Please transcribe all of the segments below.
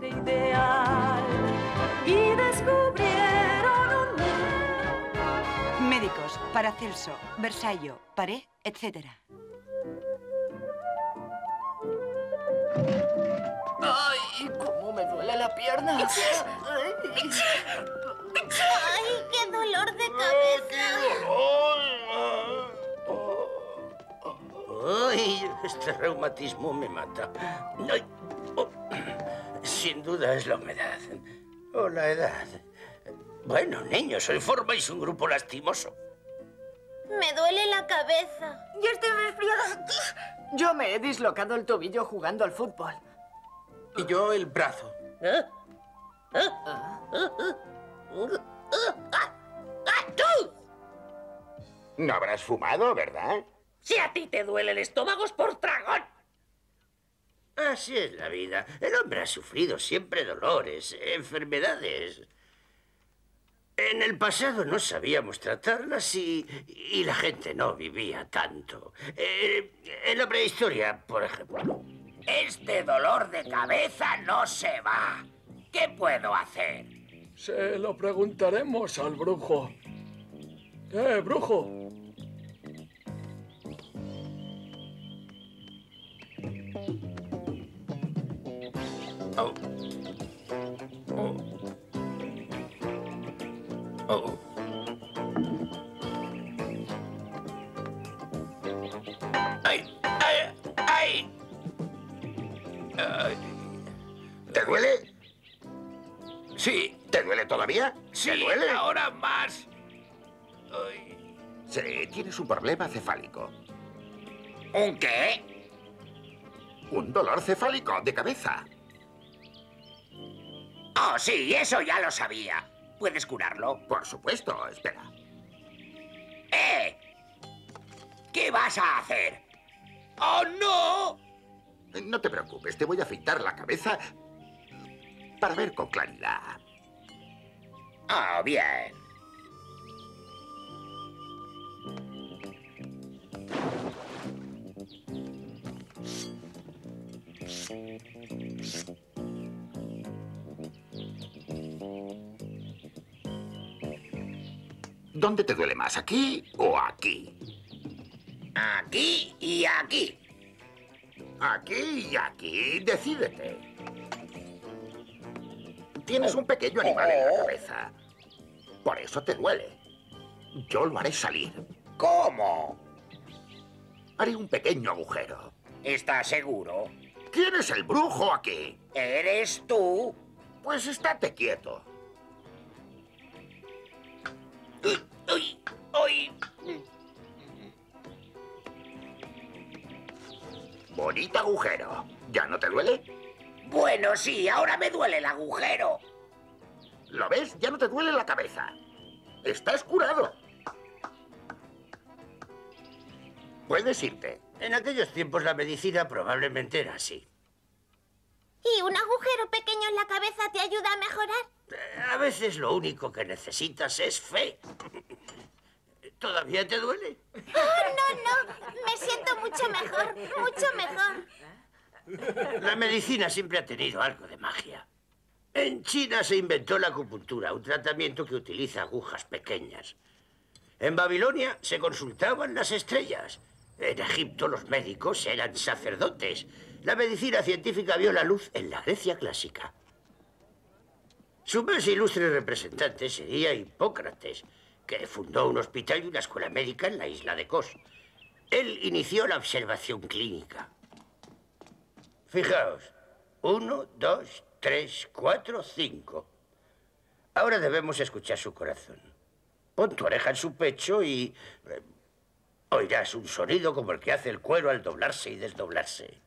de ideal y descubrieron un mundo. Médicos, Paracelso, Versallo, Paré, etc. ¡Ay! ¿Cómo me duele la pierna? ¡Ay, qué dolor de cabeza! ¡Ay! Este reumatismo me mata. Ay, Sin duda es la humedad. O la edad. Bueno, niños, hoy formáis un grupo lastimoso. Me duele la cabeza. Yo estoy resfriada. Yo me he dislocado el tobillo jugando al fútbol. Y yo el brazo. No habrás fumado, ¿verdad? Si a ti te duele el estómago es por tragón. Así es la vida. El hombre ha sufrido siempre dolores, enfermedades. En el pasado no sabíamos tratarlas y, y la gente no vivía tanto. Eh, en la prehistoria, por ejemplo. Este dolor de cabeza no se va. ¿Qué puedo hacer? Se lo preguntaremos al brujo. ¡Eh, brujo! Oh. Oh. Oh. ¡Ay! ¡Ay! ¡Ay! ¿Te duele? Sí, ¿Te duele todavía? sí, ¿Te duele? ahora más. Ay. Sí, tienes un problema cefálico. ¿Un qué? Un dolor cefálico de cabeza. Oh, sí, eso ya lo sabía. ¿Puedes curarlo? Por supuesto, espera. ¡Eh! ¿Qué vas a hacer? ¡Oh, no! No te preocupes, te voy a afeitar la cabeza para ver con claridad. Ah, bien. ¿Dónde te duele más, aquí o aquí? Aquí y aquí. Aquí y aquí, decídete. Tienes un pequeño animal en la cabeza. Por eso te duele. Yo lo haré salir. ¿Cómo? Haré un pequeño agujero. ¿Estás seguro? ¿Quién es el brujo aquí? ¿Eres tú? Pues estate quieto. ¡Uy! ¡Uy! Bonito agujero. ¿Ya no te duele? Bueno, sí, ahora me duele el agujero. ¿Lo ves? Ya no te duele la cabeza. Estás curado. Puedes irte. En aquellos tiempos la medicina probablemente era así. ¿Y un agujero pequeño en la cabeza te ayuda a mejorar? Eh, A veces lo único que necesitas es fe. ¿Todavía te duele? ¡Oh, no, no! Me siento mucho mejor, mucho mejor. La medicina siempre ha tenido algo de magia. En China se inventó la acupuntura, un tratamiento que utiliza agujas pequeñas. En Babilonia se consultaban las estrellas. En Egipto los médicos eran sacerdotes. La medicina científica vio la luz en la Grecia clásica. Su más ilustre representante sería Hipócrates, que fundó un hospital y una escuela médica en la isla de Kos. Él inició la observación clínica. Fijaos, uno, dos, tres, cuatro, cinco. Ahora debemos escuchar su corazón. Pon tu oreja en su pecho y eh, oirás un sonido como el que hace el cuero al doblarse y desdoblarse.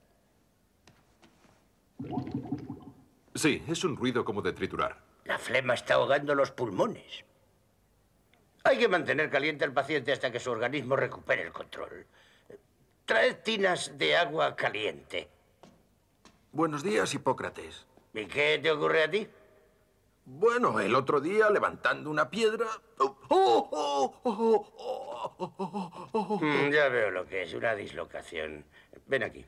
Sí, es un ruido como de triturar. La flema está ahogando los pulmones. Hay que mantener caliente al paciente hasta que su organismo recupere el control. Traed tinas de agua caliente. Buenos días, Hipócrates. ¿Y qué te ocurre a ti? Bueno, el otro día, levantando una piedra... Ya veo lo que es, una dislocación. Ven aquí.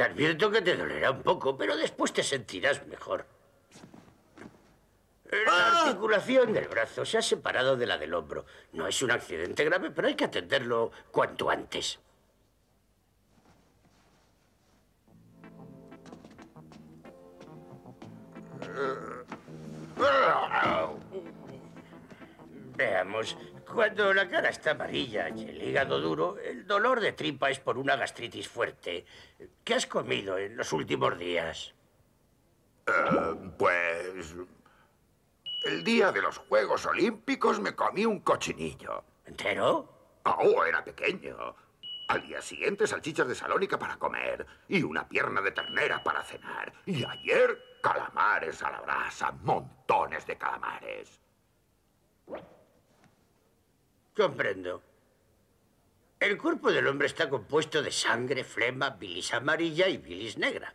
Te advierto que te dolerá un poco, pero después te sentirás mejor. La articulación del brazo se ha separado de la del hombro. No es un accidente grave, pero hay que atenderlo cuanto antes. Veamos, cuando la cara está amarilla y el hígado duro, el dolor de tripa es por una gastritis fuerte. ¿Qué has comido en los últimos días? Eh, pues... El día de los Juegos Olímpicos me comí un cochinillo. ¿Entero? Oh, era pequeño. Al día siguiente salchichas de salónica para comer y una pierna de ternera para cenar. Y ayer calamares a la brasa, montones de calamares. Comprendo. El cuerpo del hombre está compuesto de sangre, flema, bilis amarilla y bilis negra.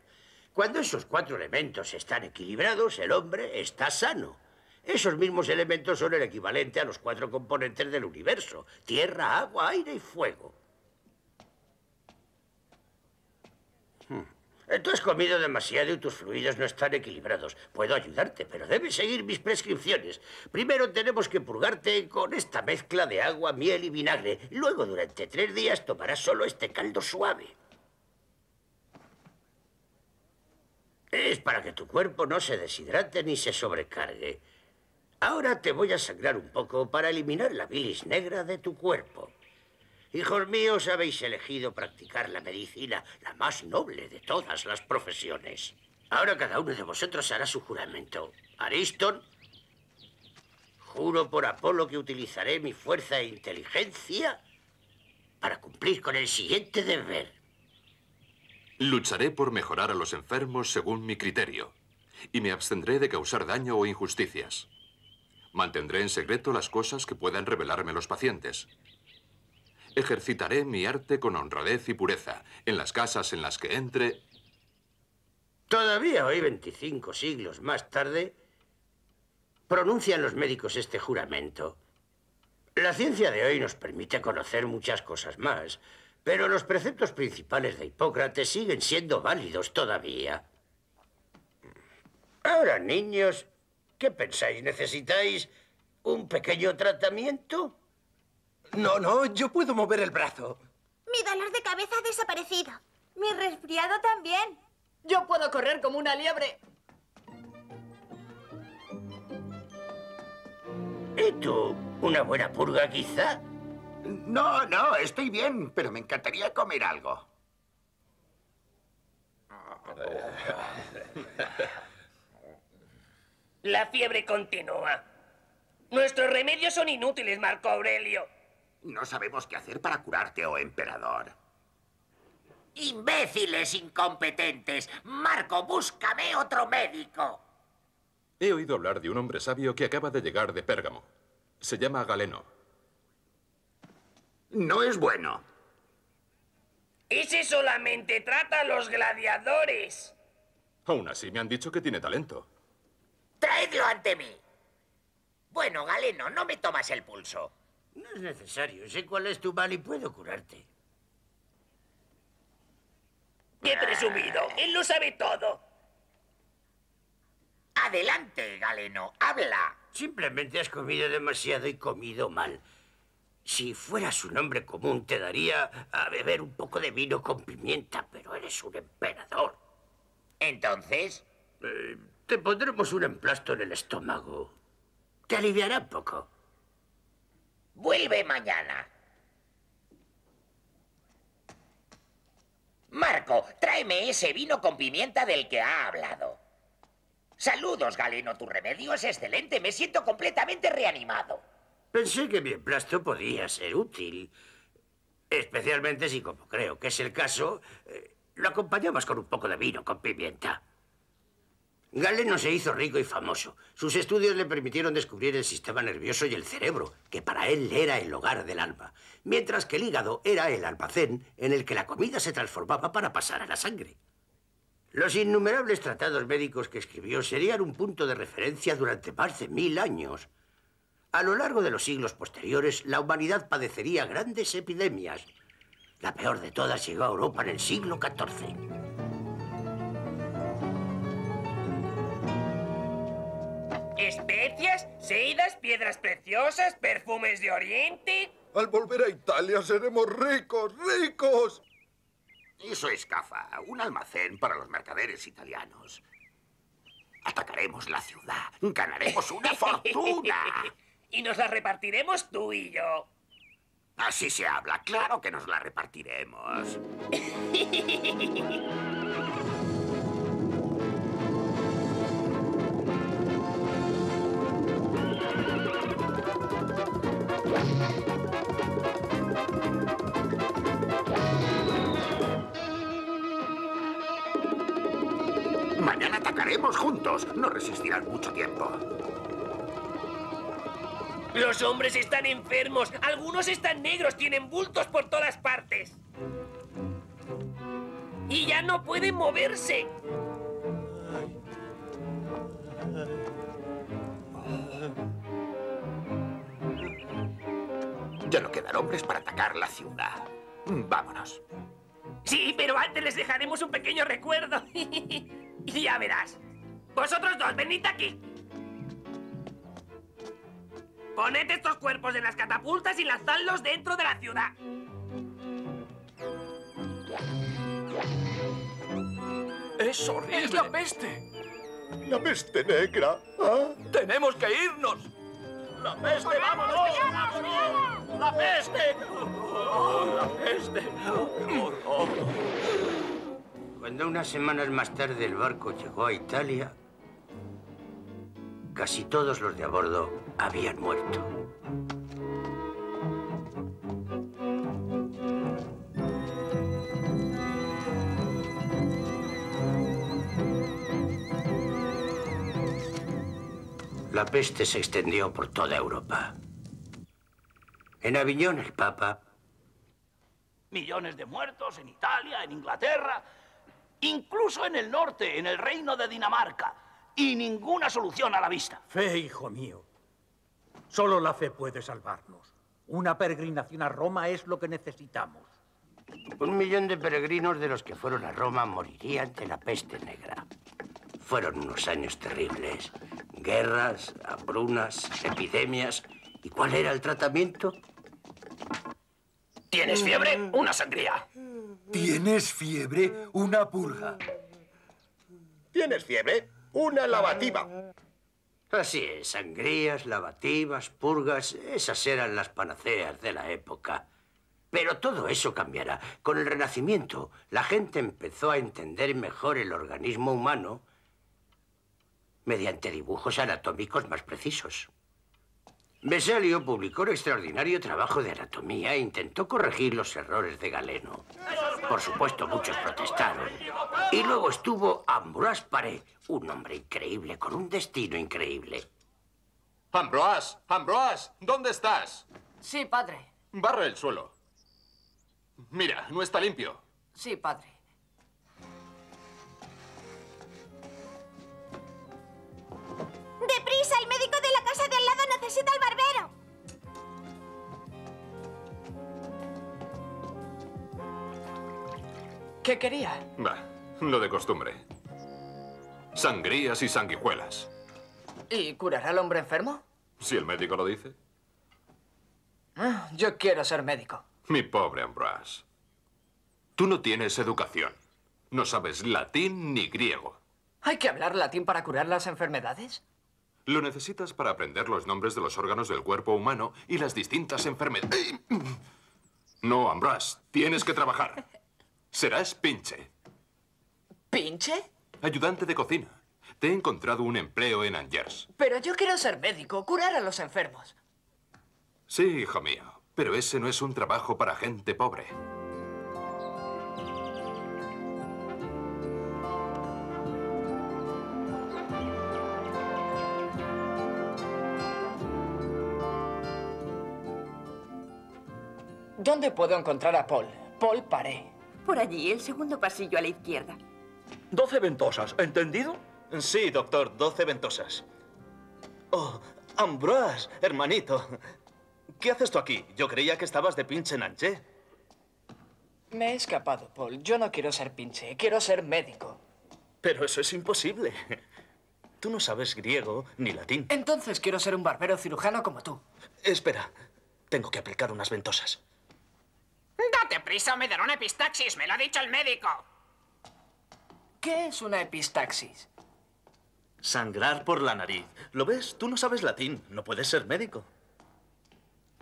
Cuando esos cuatro elementos están equilibrados, el hombre está sano. Esos mismos elementos son el equivalente a los cuatro componentes del universo. Tierra, agua, aire y fuego. Tú has comido demasiado y tus fluidos no están equilibrados. Puedo ayudarte, pero debes seguir mis prescripciones. Primero tenemos que purgarte con esta mezcla de agua, miel y vinagre. Luego, durante tres días, tomarás solo este caldo suave. Es para que tu cuerpo no se deshidrate ni se sobrecargue. Ahora te voy a sangrar un poco para eliminar la bilis negra de tu cuerpo. Hijos míos, habéis elegido practicar la medicina, la más noble de todas las profesiones. Ahora cada uno de vosotros hará su juramento. Ariston, juro por Apolo que utilizaré mi fuerza e inteligencia para cumplir con el siguiente deber. Lucharé por mejorar a los enfermos según mi criterio y me abstendré de causar daño o injusticias. Mantendré en secreto las cosas que puedan revelarme los pacientes. Ejercitaré mi arte con honradez y pureza en las casas en las que entre. Todavía hoy, 25 siglos más tarde, pronuncian los médicos este juramento. La ciencia de hoy nos permite conocer muchas cosas más, pero los preceptos principales de Hipócrates siguen siendo válidos todavía. Ahora, niños, ¿qué pensáis? ¿Necesitáis un pequeño tratamiento? No, no, yo puedo mover el brazo. Mi dolor de cabeza ha desaparecido. Mi resfriado también. Yo puedo correr como una liebre. ¿Y tú? ¿Una buena purga, quizá? No, no, estoy bien, pero me encantaría comer algo. La fiebre continúa. Nuestros remedios son inútiles, Marco Aurelio. No sabemos qué hacer para curarte, oh emperador. Imbéciles incompetentes. Marco, búscame otro médico. He oído hablar de un hombre sabio que acaba de llegar de Pérgamo. Se llama Galeno. No es bueno. Ese solamente trata a los gladiadores. Aún así me han dicho que tiene talento. Traedlo ante mí. Bueno, Galeno, no me tomas el pulso. No es necesario. Sé cuál es tu mal y puedo curarte. ¡Qué presumido! ¡Él lo sabe todo! Adelante, Galeno, habla. Simplemente has comido demasiado y comido mal. Si fueras un hombre común, te daría a beber un poco de vino con pimienta, pero eres un emperador. ¿Entonces? Eh, te pondremos un emplasto en el estómago. Te aliviará un poco. Vuelve mañana. Marco, tráeme ese vino con pimienta del que ha hablado. Saludos, Galeno. Tu remedio es excelente. Me siento completamente reanimado. Pensé que mi emplasto podía ser útil. Especialmente si, como creo que es el caso, eh, lo acompañamos con un poco de vino con pimienta. Galeno se hizo rico y famoso. Sus estudios le permitieron descubrir el sistema nervioso y el cerebro, que para él era el hogar del alma, mientras que el hígado era el almacén en el que la comida se transformaba para pasar a la sangre. Los innumerables tratados médicos que escribió serían un punto de referencia durante más de mil años. A lo largo de los siglos posteriores, la humanidad padecería grandes epidemias. La peor de todas llegó a Europa en el siglo XIV. Especias, sedas, piedras preciosas, perfumes de Oriente. Al volver a Italia seremos ricos, ricos. Eso es CAFA, un almacén para los mercaderes italianos. Atacaremos la ciudad, ganaremos una fortuna. y nos la repartiremos tú y yo. Así se habla, claro que nos la repartiremos. Juntos. No resistirán mucho tiempo. Los hombres están enfermos. Algunos están negros, tienen bultos por todas partes. Y ya no pueden moverse. Ya no quedan hombres para atacar la ciudad. Vámonos. Sí, pero antes les dejaremos un pequeño recuerdo. y ya verás. Vosotros dos, venid aquí. Poned estos cuerpos en las catapultas y lanzadlos dentro de la ciudad. Es horrible. ¡Es la peste! La peste negra. ¿ah? ¡Tenemos que irnos! ¡La peste, vámonos! ¡Vámonos! ¡La peste! ¡Oh, ¡La peste! ¡Qué horror! Cuando unas semanas más tarde el barco llegó a Italia, casi todos los de a bordo habían muerto. La peste se extendió por toda Europa. En Aviñón el Papa Millones de muertos en Italia, en Inglaterra, incluso en el norte, en el reino de Dinamarca. Y ninguna solución a la vista. Fe, hijo mío. Solo la fe puede salvarnos. Una peregrinación a Roma es lo que necesitamos. Un millón de peregrinos de los que fueron a Roma morirían de la peste negra. Fueron unos años terribles. Guerras, hambrunas, epidemias. ¿Y cuál era el tratamiento? ¿Tienes fiebre? Una sangría. ¿Tienes fiebre? Una purga. ¿Tienes fiebre? Una lavativa. Así es, sangrías, lavativas, purgas, esas eran las panaceas de la época. Pero todo eso cambiará. Con el Renacimiento, la gente empezó a entender mejor el organismo humano mediante dibujos anatómicos más precisos. Vesalio publicó un extraordinario trabajo de anatomía e intentó corregir los errores de Galeno. Por supuesto, muchos protestaron. Y luego estuvo Ambroise Paré, un hombre increíble, con un destino increíble. Ambroise, Ambroise, ¿dónde estás? Sí, padre. Barre el suelo. Mira, no está limpio. Sí, padre. ¡Deprisa! El médico de la casa de al lado necesita al barbero. ¿Qué quería? Va, lo de costumbre. Sangrías y sanguijuelas. ¿Y curará al hombre enfermo? Si el médico lo dice. Ah, Yo quiero ser médico. Mi pobre Ambroise. Tú no tienes educación. No sabes latín ni griego. ¿Hay que hablar latín para curar las enfermedades? Lo necesitas para aprender los nombres de los órganos del cuerpo humano y las distintas enfermedades. No, Ambroise, tienes que trabajar. Serás pinche. ¿Pinche? Ayudante de cocina. Te he encontrado un empleo en Angers. Pero yo quiero ser médico, curar a los enfermos. Sí, hijo mío. Pero ese no es un trabajo para gente pobre. ¿Dónde puedo encontrar a Paul? Paul Paré. Por allí, el segundo pasillo a la izquierda. Doce ventosas, ¿entendido? Sí, doctor, doce ventosas. Oh, Ambroise, hermanito. ¿Qué haces tú aquí? Yo creía que estabas de pinche Angers. Me he escapado, Paul. Yo no quiero ser pinche, quiero ser médico. Pero eso es imposible. tú no sabes griego ni latín. Entonces quiero ser un barbero cirujano como tú. Espera, tengo que aplicar unas ventosas. Date prisa o me dará una epistaxis, me lo ha dicho el médico. ¿Qué es una epistaxis? Sangrar por la nariz. ¿Lo ves? Tú no sabes latín, no puedes ser médico.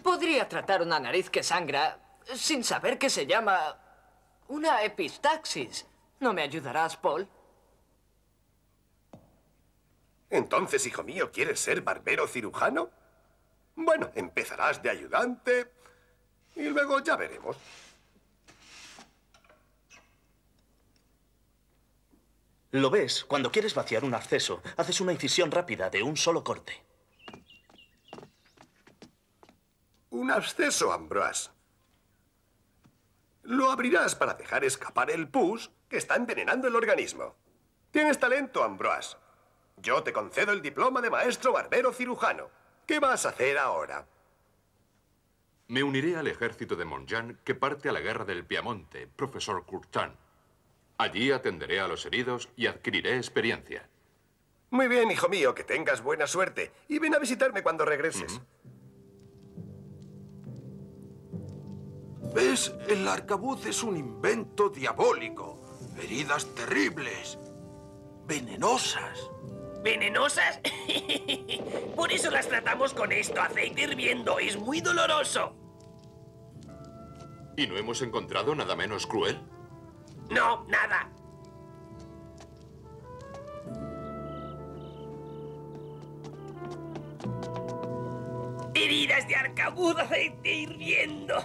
Podría tratar una nariz que sangra sin saber que se llama una epistaxis. ¿No me ayudarás, Paul? Entonces, hijo mío, ¿quieres ser barbero cirujano? Bueno, empezarás de ayudante y luego ya veremos. ¿Lo ves? Cuando quieres vaciar un acceso, haces una incisión rápida de un solo corte. Un absceso, Ambroise. Lo abrirás para dejar escapar el pus que está envenenando el organismo. Tienes talento, Ambroise. Yo te concedo el diploma de maestro barbero cirujano. ¿Qué vas a hacer ahora? Me uniré al ejército de Montjean que parte a la guerra del Piamonte, profesor Courtin. Allí atenderé a los heridos y adquiriré experiencia. Muy bien, hijo mío, que tengas buena suerte. Y ven a visitarme cuando regreses. ¿Ves? El arcabuz es un invento diabólico. Heridas terribles. Venenosas. ¿Venenosas? Por eso las tratamos con esto, aceite hirviendo. Es muy doloroso. ¿Y no hemos encontrado nada menos cruel? No, nada. Heridas de arcabuz, aceite hirviendo.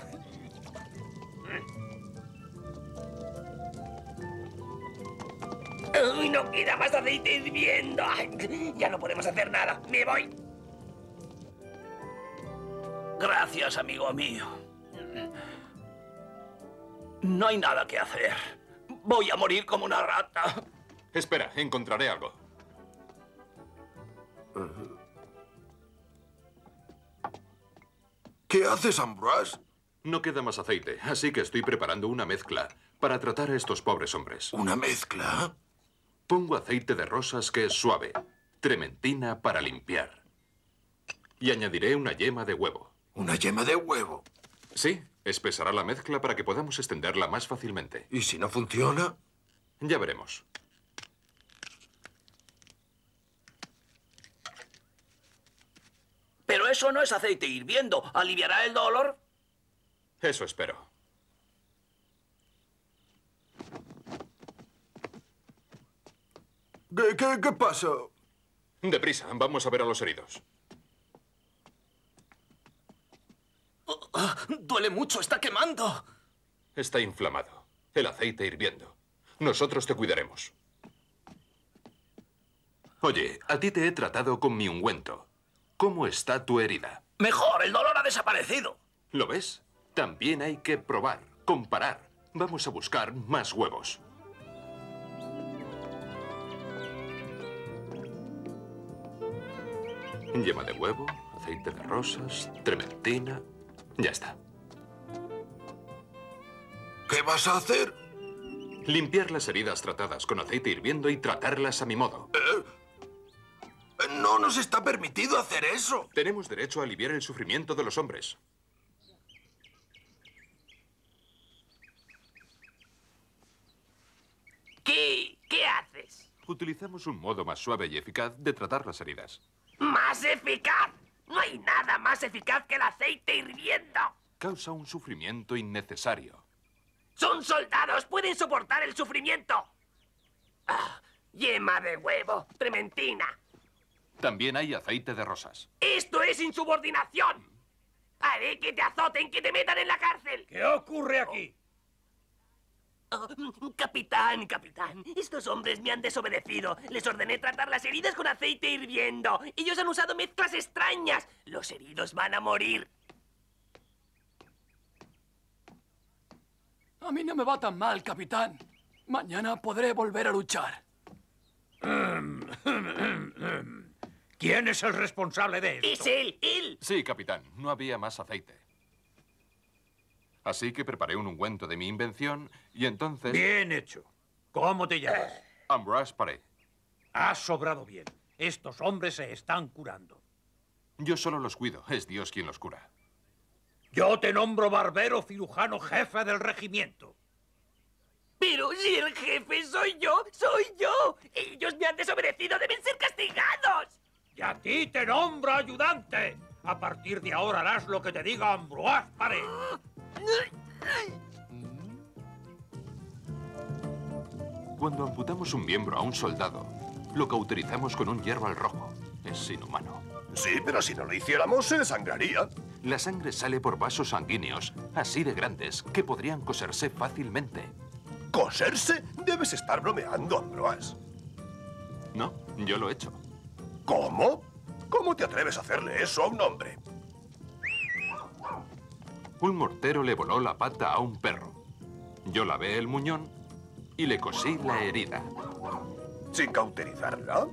¡Uy, no queda más aceite hirviendo! Ya no podemos hacer nada. ¡Me voy! Gracias, amigo mío. No hay nada que hacer. Voy a morir como una rata. Espera, encontraré algo. ¿Qué haces, Ambroise? No queda más aceite, así que estoy preparando una mezcla para tratar a estos pobres hombres. ¿Una mezcla? Pongo aceite de rosas que es suave, trementina para limpiar. Y añadiré una yema de huevo. ¿Una yema de huevo? Sí, espesará la mezcla para que podamos extenderla más fácilmente. ¿Y si no funciona? Ya veremos. Pero eso no es aceite hirviendo. ¿Aliviará el dolor? Eso espero. ¿Qué, qué, qué pasa? Deprisa, vamos a ver a los heridos. Duele mucho, está quemando. Está inflamado. El aceite hirviendo. Nosotros te cuidaremos. Oye, a ti te he tratado con mi ungüento. ¿Cómo está tu herida? Mejor, el dolor ha desaparecido. ¿Lo ves? También hay que probar, comparar. Vamos a buscar más huevos. Yema de huevo, aceite de rosas, trementina. Ya está. ¿Qué vas a hacer? Limpiar las heridas tratadas con aceite hirviendo y tratarlas a mi modo. No nos está permitido hacer eso. Tenemos derecho a aliviar el sufrimiento de los hombres. ¿Qué? ¿Qué haces? Utilizamos un modo más suave y eficaz de tratar las heridas. ¿Más eficaz? No hay nada más eficaz que el aceite hirviendo. Causa un sufrimiento innecesario. Son soldados, pueden soportar el sufrimiento. Ah, yema de huevo, trementina. También hay aceite de rosas. Esto es insubordinación. Haré que te azoten, que te metan en la cárcel. ¿Qué ocurre aquí? Oh, capitán, capitán, estos hombres me han desobedecido. Les ordené tratar las heridas con aceite hirviendo. Ellos han usado mezclas extrañas. Los heridos van a morir. A mí no me va tan mal, capitán. Mañana podré volver a luchar. ¿Quién es el responsable de esto? Es él, él. Sí, capitán. No había más aceite. Así que preparé un ungüento de mi invención y entonces... Bien hecho. ¿Cómo te llamas? Ambroise Paré. Has sobrado bien. Estos hombres se están curando. Yo solo los cuido. Es Dios quien los cura. Yo te nombro barbero cirujano jefe del regimiento. Pero si el jefe soy yo, soy yo. Ellos me han desobedecido, deben ser castigados. Y a ti te nombro ayudante. A partir de ahora harás lo que te diga Ambroise Paré. Cuando amputamos un miembro a un soldado, lo cauterizamos con un hierro al rojo. Es inhumano. Sí, pero si no lo hiciéramos, se desangraría. La sangre sale por vasos sanguíneos, así de grandes, que podrían coserse fácilmente. ¿Coserse? Debes estar bromeando, Ambroise. No, yo lo he hecho. ¿Cómo? ¿Cómo te atreves a hacerle eso a un hombre? Un mortero le voló la pata a un perro. Yo lavé el muñón y le cosí la herida. ¿Sin cauterizarla?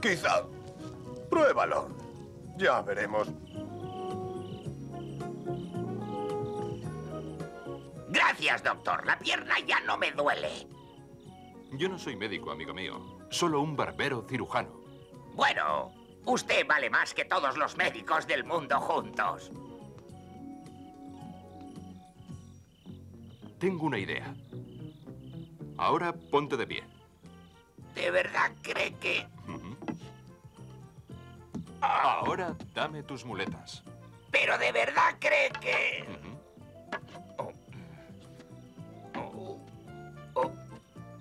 Quizá. Pruébalo. Ya veremos. Gracias, doctor. La pierna ya no me duele. Yo no soy médico, amigo mío. Solo un barbero cirujano. Bueno, usted vale más que todos los médicos del mundo juntos. Tengo una idea. Ahora ponte de pie. ¿De verdad cree que...? Ahora dame tus muletas. ¿Pero de verdad cree que...?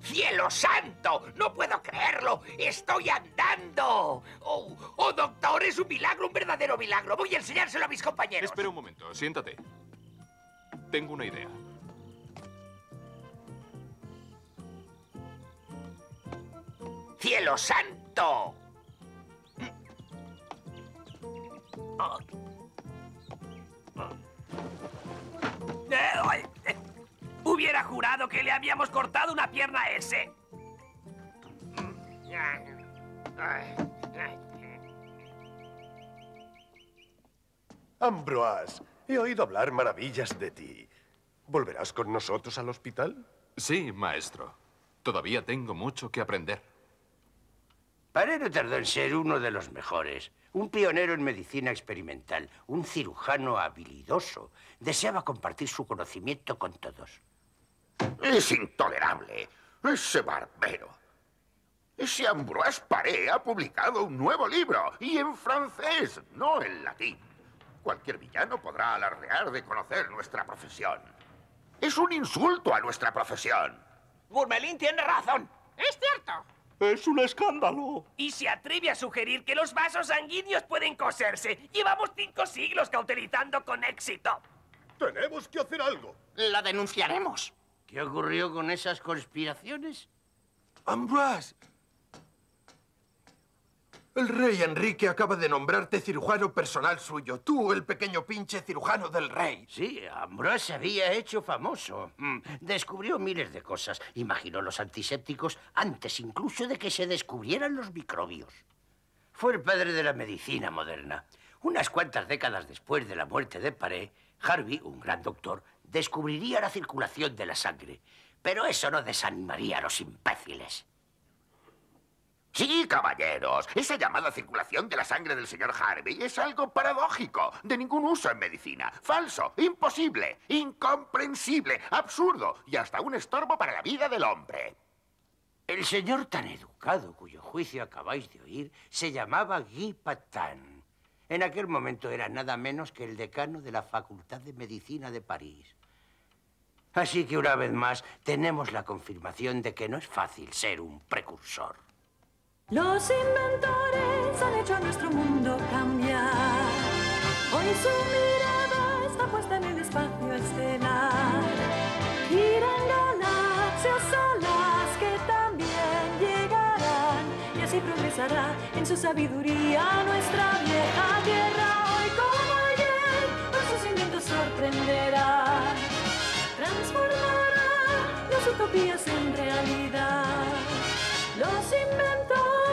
¡Cielo santo! ¡No puedo creerlo! ¡Estoy andando! ¡Oh, oh, doctor! ¡Es un milagro, un verdadero milagro! Voy a enseñárselo a mis compañeros. Espera un momento, siéntate. Tengo una idea. ¡Cielo santo! Eh, Hubiera jurado que le habíamos cortado una pierna a ese. Ambroise, he oído hablar maravillas de ti. ¿Volverás con nosotros al hospital? Sí, maestro. Todavía tengo mucho que aprender. Paré no tardó en ser uno de los mejores. Un pionero en medicina experimental, un cirujano habilidoso. Deseaba compartir su conocimiento con todos. Es intolerable. Ese barbero. Ese Ambroise Paré ha publicado un nuevo libro. Y en francés, no en latín. Cualquier villano podrá alardear de conocer nuestra profesión. Es un insulto a nuestra profesión. Gourmelin tiene razón. Es cierto. Es un escándalo. Y se atreve a sugerir que los vasos sanguíneos pueden coserse. Llevamos cinco siglos cauterizando con éxito. Tenemos que hacer algo. La denunciaremos. ¿Qué ocurrió con esas conspiraciones? Ambroise. El rey Enrique acaba de nombrarte cirujano personal suyo. Tú, el pequeño pinche cirujano del rey. Sí, Ambroise se había hecho famoso. Mm, Descubrió miles de cosas. Imaginó los antisépticos antes incluso de que se descubrieran los microbios. Fue el padre de la medicina moderna. Unas cuantas décadas después de la muerte de Paré, Harvey, un gran doctor, descubriría la circulación de la sangre. Pero eso no desanimaría a los imbéciles. Sí, caballeros. Esa llamada circulación de la sangre del señor Harvey es algo paradójico, de ningún uso en medicina. Falso, imposible, incomprensible, absurdo y hasta un estorbo para la vida del hombre. El señor tan educado cuyo juicio acabáis de oír se llamaba Guy Patin. En aquel momento era nada menos que el decano de la Facultad de Medicina de París. Así que una vez más tenemos la confirmación de que no es fácil ser un precursor. Los inventores han hecho a nuestro mundo cambiar. Hoy su mirada está puesta sabiduría nuestra vieja tierra hoy como ayer con sus inventos sorprenderá, transformará las utopías en realidad. Los inventos